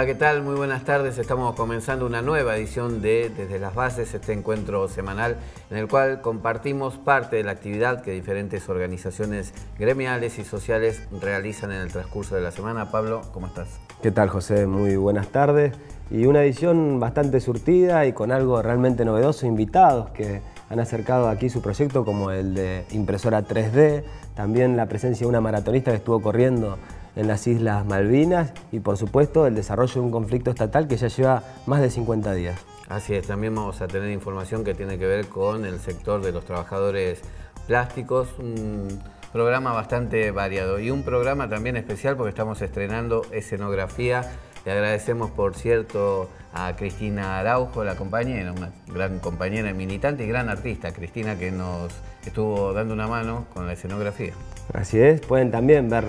Hola, ¿qué tal? Muy buenas tardes. Estamos comenzando una nueva edición de Desde las Bases, este encuentro semanal en el cual compartimos parte de la actividad que diferentes organizaciones gremiales y sociales realizan en el transcurso de la semana. Pablo, ¿cómo estás? ¿Qué tal, José? Muy buenas tardes. Y una edición bastante surtida y con algo realmente novedoso, invitados que han acercado aquí su proyecto como el de impresora 3D, también la presencia de una maratonista que estuvo corriendo en las Islas Malvinas y por supuesto el desarrollo de un conflicto estatal que ya lleva más de 50 días. Así es, también vamos a tener información que tiene que ver con el sector de los trabajadores plásticos, un programa bastante variado y un programa también especial porque estamos estrenando escenografía. Le agradecemos, por cierto, a Cristina Araujo, la compañera, una gran compañera militante y gran artista, Cristina, que nos estuvo dando una mano con la escenografía. Así es, pueden también ver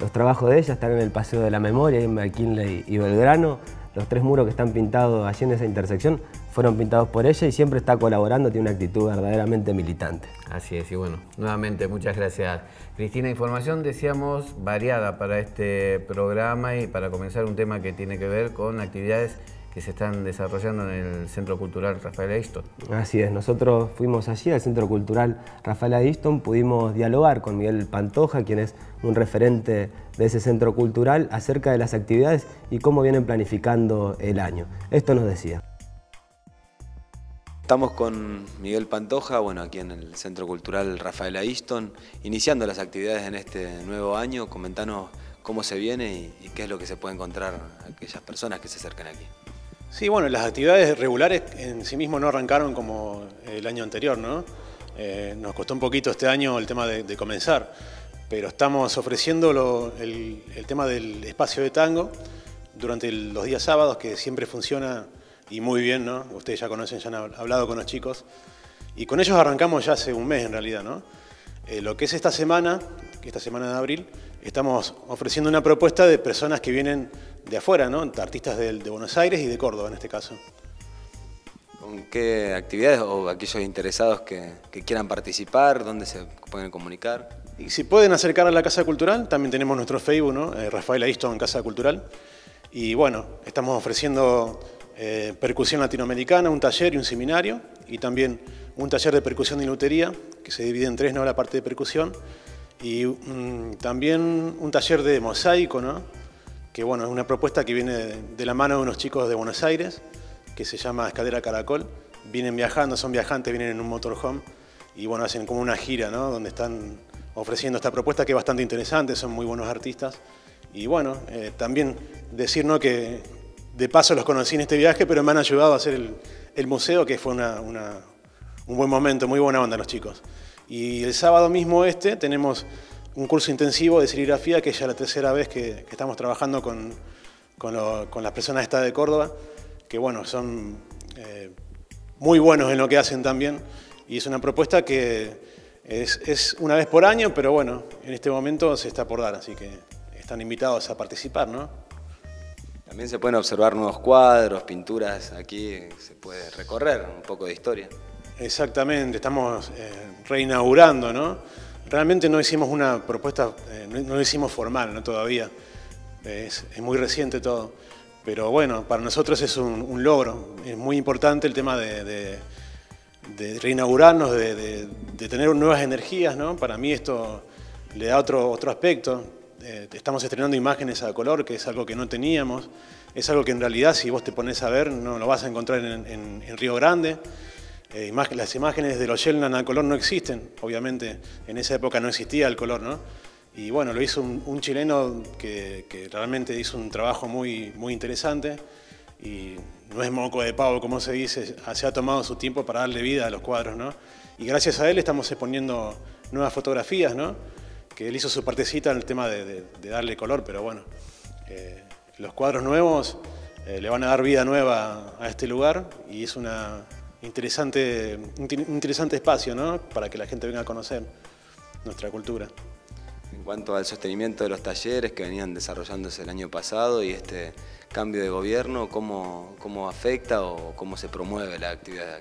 los trabajos de ella están en el Paseo de la Memoria, en McKinley y Belgrano. Los tres muros que están pintados allí en esa intersección fueron pintados por ella y siempre está colaborando, tiene una actitud verdaderamente militante. Así es, y bueno, nuevamente muchas gracias. Cristina, información decíamos variada para este programa y para comenzar un tema que tiene que ver con actividades que se están desarrollando en el Centro Cultural Rafael Easton. Así es, nosotros fuimos allí al Centro Cultural Rafael Easton, pudimos dialogar con Miguel Pantoja, quien es un referente de ese centro cultural, acerca de las actividades y cómo vienen planificando el año. Esto nos decía. Estamos con Miguel Pantoja, bueno, aquí en el Centro Cultural Rafael Easton, iniciando las actividades en este nuevo año. Comentanos cómo se viene y, qué es lo que se puede encontrar aquellas personas que se acercan aquí. Sí, bueno, las actividades regulares en sí mismo no arrancaron como el año anterior, ¿no? Eh, nos costó un poquito este año el tema de, comenzar, pero estamos ofreciendo el, tema del espacio de tango durante los días sábados, que siempre funciona y muy bien, ¿no? Ustedes ya conocen, ya han hablado con los chicos. Y con ellos arrancamos ya hace un mes en realidad, ¿no? Eh, lo que es esta semana, esta semana de abril, estamos ofreciendo una propuesta de personas que vienen de afuera, ¿no? artistas de, Buenos Aires y de Córdoba en este caso. ¿Con qué actividades o aquellos interesados que, quieran participar, dónde se pueden comunicar? Y si pueden acercar a la Casa Cultural, también tenemos nuestro Facebook, ¿no? Eh, Rafael en Casa Cultural. Y bueno, estamos ofreciendo eh, percusión latinoamericana, un taller y un seminario, y también un taller de percusión y lutería, que se divide en tres, ¿no? La parte de percusión, y mm, también un taller de mosaico, ¿no? Que bueno, es una propuesta que viene de la mano de unos chicos de Buenos Aires, que se llama Escalera Caracol. Vienen viajando, son viajantes, vienen en un motorhome y bueno, hacen como una gira, ¿no? Donde están ofreciendo esta propuesta que es bastante interesante, son muy buenos artistas. Y bueno, eh, también decir que de paso los conocí en este viaje, pero me han ayudado a hacer el, museo, que fue un buen momento, muy buena onda los chicos. Y el sábado mismo este tenemos un curso intensivo de serigrafía, que es ya la tercera vez que, estamos trabajando con, con, las personas de Estado de Córdoba, que bueno, son eh, muy buenos en lo que hacen también, y es una propuesta que es, una vez por año, pero bueno, en este momento se está por dar, así que están invitados a participar, ¿no? También se pueden observar nuevos cuadros, pinturas, aquí se puede recorrer un poco de historia. Exactamente, estamos eh, reinaugurando, ¿no? Realmente no hicimos una propuesta, eh, no, lo hicimos formal ¿no? todavía, es, muy reciente todo, pero bueno, para nosotros es un, logro, es muy importante el tema de, reinaugurarnos, de, tener nuevas energías, ¿no? para mí esto le da otro, otro aspecto, eh, estamos estrenando imágenes a color, que es algo que no teníamos, es algo que en realidad si vos te pones a ver no lo vas a encontrar en Río Grande, eh, las imágenes de los Shelnan a color no existen, obviamente en esa época no existía el color, ¿no? Y bueno, lo hizo un, chileno que, realmente hizo un trabajo muy, muy interesante y no es moco de pavo, como se dice, se ha tomado su tiempo para darle vida a los cuadros, ¿no? Y gracias a él estamos exponiendo nuevas fotografías, ¿no? Que él hizo su partecita en el tema de, darle color, pero bueno, eh, los cuadros nuevos eh, le van a dar vida nueva a este lugar y es una, interesante, interesante espacio ¿no? para que la gente venga a conocer nuestra cultura. En cuanto al sostenimiento de los talleres que venían desarrollándose el año pasado y este cambio de gobierno, ¿cómo, cómo afecta o cómo se promueve la actividad?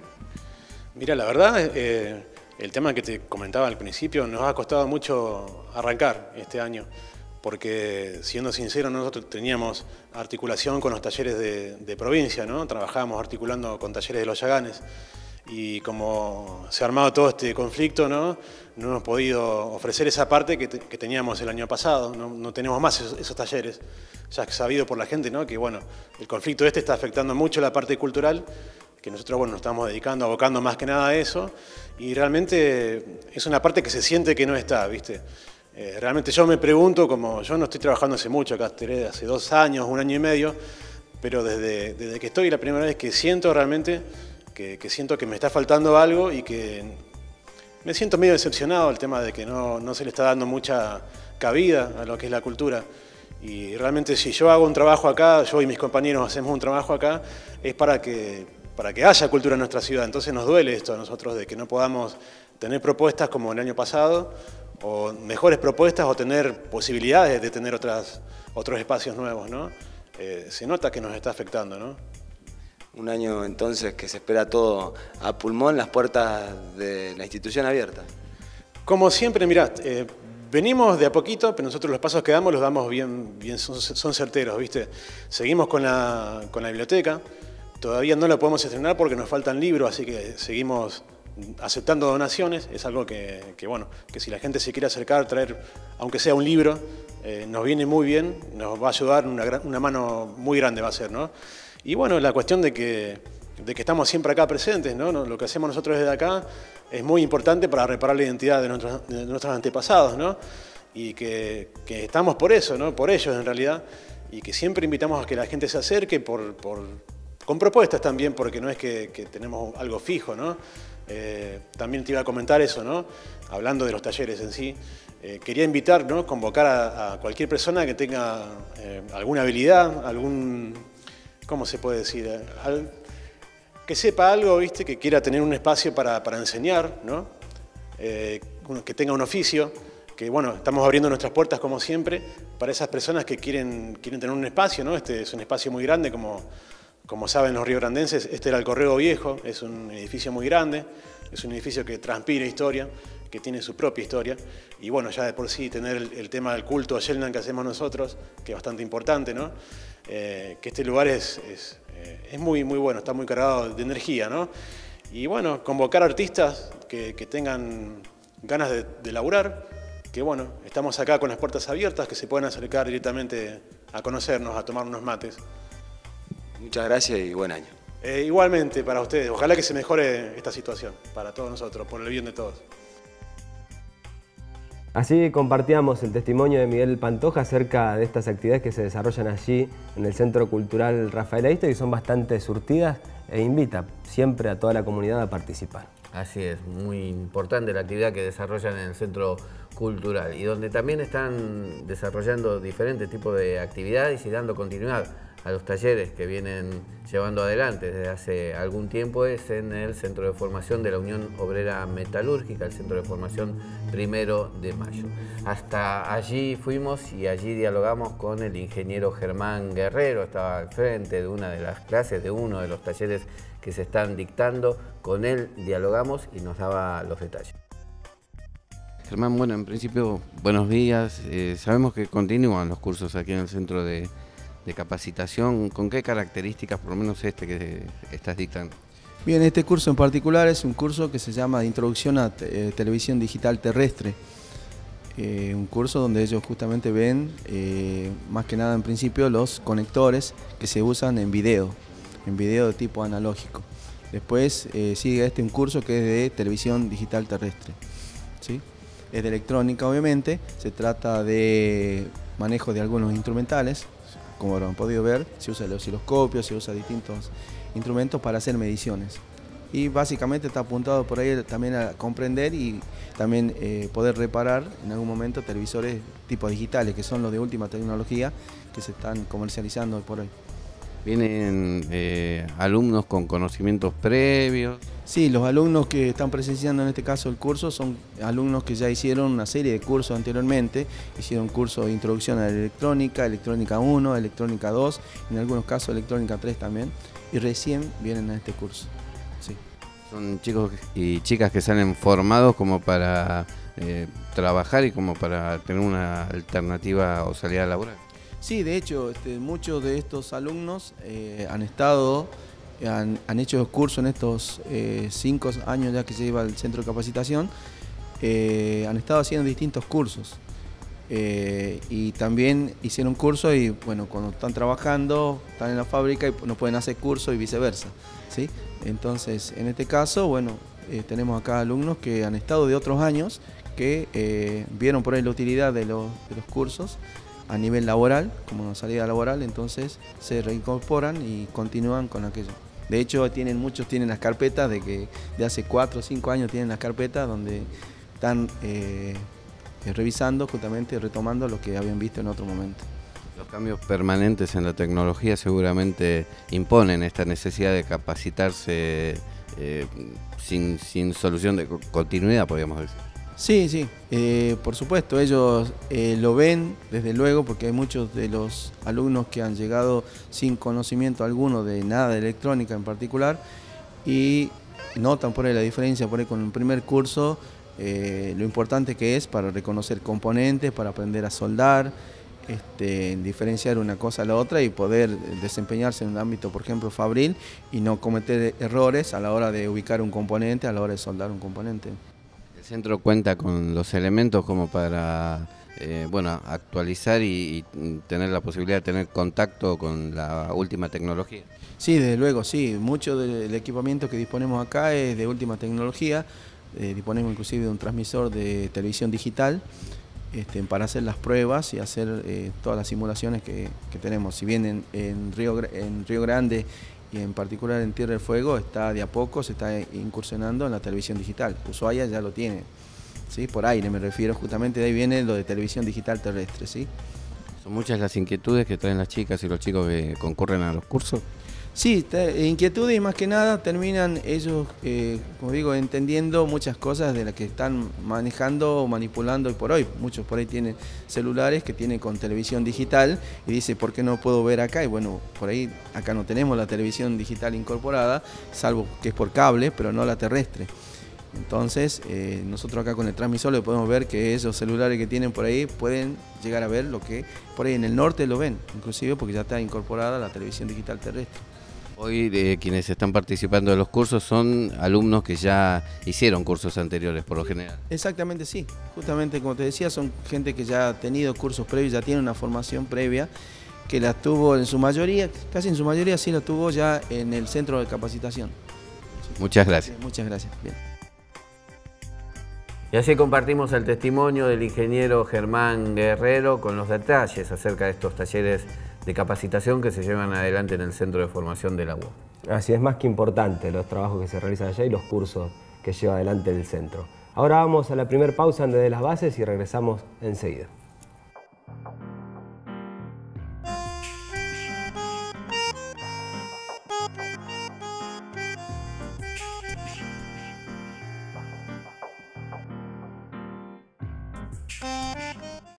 Mira, la verdad, eh, el tema que te comentaba al principio nos ha costado mucho arrancar este año, porque siendo sincero, nosotros teníamos articulación con los talleres de, provincia, ¿no? trabajábamos articulando con talleres de los Yaganes y como se ha armado todo este conflicto, no, no hemos podido ofrecer esa parte que, teníamos el año pasado, no, tenemos más esos, talleres. Ya sabido por la gente ¿no? que bueno, el conflicto este está afectando mucho la parte cultural, que nosotros bueno, nos estamos dedicando, abocando más que nada a eso, y realmente es una parte que se siente que no está, ¿viste? Eh, realmente yo me pregunto, como yo no estoy trabajando hace mucho, acá hace dos años, un año y medio, pero desde, desde que estoy la primera vez que siento realmente que, siento que me está faltando algo y que me siento medio decepcionado el tema de que no, no, se le está dando mucha cabida a lo que es la cultura. Y realmente si yo hago un trabajo acá, yo y mis compañeros hacemos un trabajo acá, es para que, para que haya cultura en nuestra ciudad. Entonces nos duele esto a nosotros de que no podamos tener propuestas como el año pasado, o mejores propuestas o tener posibilidades de tener otras, otros espacios nuevos. ¿no? Eh, se nota que nos está afectando. ¿no? Un año entonces que se espera todo a pulmón, las puertas de la institución abiertas. Como siempre, mirá, eh, venimos de a poquito, pero nosotros los pasos que damos los damos bien, bien son, certeros, ¿viste? Seguimos con la, con la biblioteca, todavía no la podemos estrenar porque nos faltan libros, así que seguimos aceptando donaciones, es algo que, bueno, que si la gente se quiere acercar, traer, aunque sea un libro, eh, nos viene muy bien, nos va a ayudar, una, una mano muy grande va a ser, ¿no? Y bueno, la cuestión de que, de que estamos siempre acá presentes, ¿no? Lo que hacemos nosotros desde acá es muy importante para reparar la identidad de nuestros, antepasados, ¿no? Y que, estamos por eso, ¿no? Por ellos en realidad, y que siempre invitamos a que la gente se acerque por, con propuestas también, porque no es que, tenemos algo fijo, ¿no? Eh, también te iba a comentar eso, ¿no? Hablando de los talleres en sí. Eh, quería invitar, ¿no? Convocar a, cualquier persona que tenga eh, alguna habilidad, algún ¿cómo se puede decir? que sepa algo, ¿viste? que quiera tener un espacio para, enseñar, ¿no? Que tenga un oficio, que bueno, estamos abriendo nuestras puertas como siempre para esas personas que quieren, quieren tener un espacio, ¿no? Este es un espacio muy grande, como, como saben los riograndenses, este era el Correo Viejo, es un edificio muy grande, es un edificio que transpira historia, que tiene su propia historia, y bueno, ya de por sí tener el, tema del culto a Shelnan que hacemos nosotros, que es bastante importante, ¿no? Eh, que este lugar es, eh, es, muy, muy bueno, está muy cargado de energía, ¿no? Y bueno, convocar artistas que, tengan ganas de, de, laburar, que bueno, estamos acá con las puertas abiertas, que se puedan acercar directamente a conocernos, a tomar unos mates. Muchas gracias y buen año. Eh, igualmente para ustedes, ojalá que se mejore esta situación, para todos nosotros, por el bien de todos. Así compartíamos el testimonio de Miguel Pantoja acerca de estas actividades que se desarrollan allí en el Centro Cultural Rafael Aiste y son bastante surtidas e invita siempre a toda la comunidad a participar. Así es, muy importante la actividad que desarrollan en el Centro Cultural y donde también están desarrollando diferentes tipos de actividades y dando continuidad a los talleres que vienen llevando adelante desde hace algún tiempo es en el Centro de Formación de la Unión Obrera Metalúrgica, el Centro de Formación Primero de Mayo. Hasta allí fuimos y allí dialogamos con el ingeniero Germán Guerrero, estaba al frente de una de las clases, de uno de los talleres que se están dictando. Con él dialogamos y nos daba los detalles. Germán, bueno, en principio, buenos días. Eh, sabemos que continúan los cursos aquí en el Centro de de capacitación, ¿con qué características, por lo menos este que estás dictando? Bien, este curso en particular es un curso que se llama Introducción a eh, Televisión Digital Terrestre. Eh, un curso donde ellos justamente ven, eh, más que nada en principio, los conectores que se usan en video, en video de tipo analógico. Después sigue este un curso que es de televisión digital terrestre. ¿sí? Es de electrónica, obviamente, se trata de manejo de algunos instrumentales, como han podido ver, se usa el osciloscopio, se usa distintos instrumentos para hacer mediciones. Y básicamente está apuntado por ahí también a comprender y también eh, poder reparar en algún momento televisores tipo digitales, que son los de última tecnología que se están comercializando por hoy. ¿Vienen eh, alumnos con conocimientos previos? Sí, los alumnos que están presenciando en este caso el curso son alumnos que ya hicieron una serie de cursos anteriormente, hicieron cursos de introducción a la electrónica, electrónica 1, electrónica 2, en algunos casos electrónica 3 también, y recién vienen a este curso. Son chicos y chicas que salen formados como para eh, trabajar y como para tener una alternativa o salida laboral. Sí, de hecho, este, muchos de estos alumnos eh, han estado, han, han, hecho cursos en estos eh, cinco años ya que se lleva el centro de capacitación, han estado haciendo distintos cursos. y también hicieron cursos y bueno, cuando están trabajando, están en la fábrica y no pueden hacer cursos y viceversa. ¿sí? Entonces, en este caso, bueno, tenemos acá alumnos que han estado de otros años que eh, vieron por ahí la utilidad de los, cursos a nivel laboral, como una salida laboral, entonces se reincorporan y continúan con aquello. De hecho, tienen, muchos tienen las carpetas de que de hace 4 o 5 años tienen las carpetas donde están eh, revisando justamente, retomando lo que habían visto en otro momento. Los cambios permanentes en la tecnología seguramente imponen esta necesidad de capacitarse eh, sin, sin solución de continuidad, podríamos decir. Sí, sí, eh, por supuesto, ellos eh, lo ven desde luego porque hay muchos de los alumnos que han llegado sin conocimiento alguno de nada de electrónica en particular y notan por ahí la diferencia por ahí con el primer curso, eh, lo importante que es para reconocer componentes, para aprender a soldar, este, diferenciar una cosa a la otra y poder desempeñarse en un ámbito, por ejemplo, fabril y no cometer errores a la hora de ubicar un componente, a la hora de soldar un componente. El centro cuenta con los elementos como para eh, bueno, actualizar y, tener la posibilidad de tener contacto con la última tecnología. Sí, desde luego, sí. Mucho del equipamiento que disponemos acá es de última tecnología. Eh, disponemos inclusive de un transmisor de televisión digital este, para hacer las pruebas y hacer eh, todas las simulaciones que, tenemos. Si bien en, Río, en Río Grande y en particular en Tierra del Fuego está de a poco, se está incursionando en la televisión digital. Ushuaia ya lo tiene, ¿sí? por aire me refiero, justamente de ahí viene lo de televisión digital terrestre. ¿sí? ¿Son muchas las inquietudes que traen las chicas y los chicos que concurren a los cursos? Sí, inquietudes y más que nada terminan ellos, eh, como digo, entendiendo muchas cosas de las que están manejando o manipulando hoy por hoy. Muchos por ahí tienen celulares que tienen con televisión digital y dice, ¿por qué no puedo ver acá? Y bueno, por ahí acá no tenemos la televisión digital incorporada, salvo que es por cable, pero no la terrestre. Entonces, eh, nosotros acá con el transmisor le podemos ver que esos celulares que tienen por ahí pueden llegar a ver lo que por ahí en el norte lo ven, inclusive porque ya está incorporada la televisión digital terrestre. Hoy de quienes están participando de los cursos son alumnos que ya hicieron cursos anteriores por lo general. Exactamente, sí. Justamente como te decía, son gente que ya ha tenido cursos previos, ya tiene una formación previa, que la tuvo en su mayoría, casi en su mayoría sí la tuvo ya en el centro de capacitación. Muchas gracias. muchas gracias. Bien. Y así compartimos el testimonio del ingeniero Germán Guerrero con los detalles acerca de estos talleres de capacitación que se llevan adelante en el Centro de Formación de la. Así es más que importante los trabajos que se realizan allá y los cursos que lleva adelante el centro. Ahora vamos a la primera pausa desde las bases y regresamos enseguida.